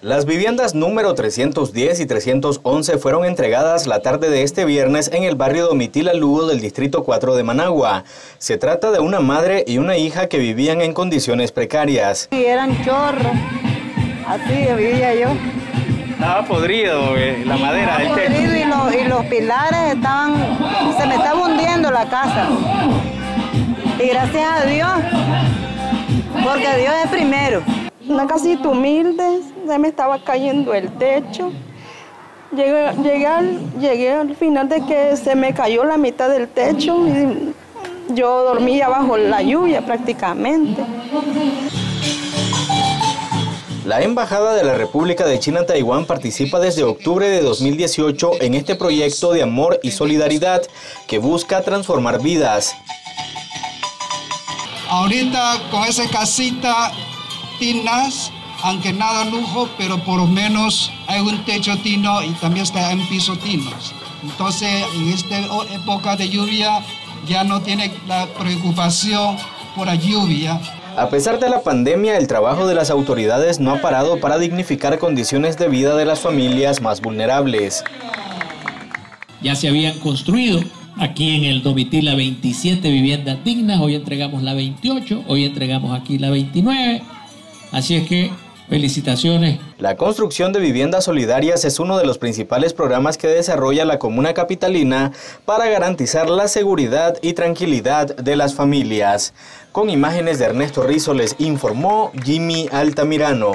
Las viviendas número 310 y 311 fueron entregadas la tarde de este viernes en el barrio Domitila Lugo del Distrito 4 de Managua. Se trata de una madre y una hija que vivían en condiciones precarias. Y eran chorros, así vivía yo. Estaba podrido eh, la madera del techo. Podrido y, los, y los pilares estaban, se me estaba hundiendo la casa. Y gracias a Dios, porque Dios es primero. Una casita humilde, se me estaba cayendo el techo. Llegué, llegué, al, llegué al final de que se me cayó la mitad del techo y yo dormía bajo la lluvia prácticamente. La Embajada de la República de China en Taiwán participa desde octubre de 2018 en este proyecto de amor y solidaridad que busca transformar vidas. Ahorita con esa casita tinas, aunque nada lujo, pero por lo menos hay un techo tino y también está en piso tinos. Entonces, en esta época de lluvia ya no tiene la preocupación por la lluvia. A pesar de la pandemia, el trabajo de las autoridades no ha parado para dignificar condiciones de vida de las familias más vulnerables. Ya se habían construido aquí en el Domitila 27 viviendas dignas, hoy entregamos la 28, hoy entregamos aquí la 29. Así es que felicitaciones. La construcción de viviendas solidarias es uno de los principales programas que desarrolla la comuna capitalina para garantizar la seguridad y tranquilidad de las familias. Con imágenes de Ernesto Rizzo les informó Jimmy Altamirano.